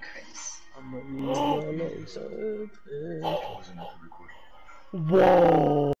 Chris. I'm a oh. Whoa!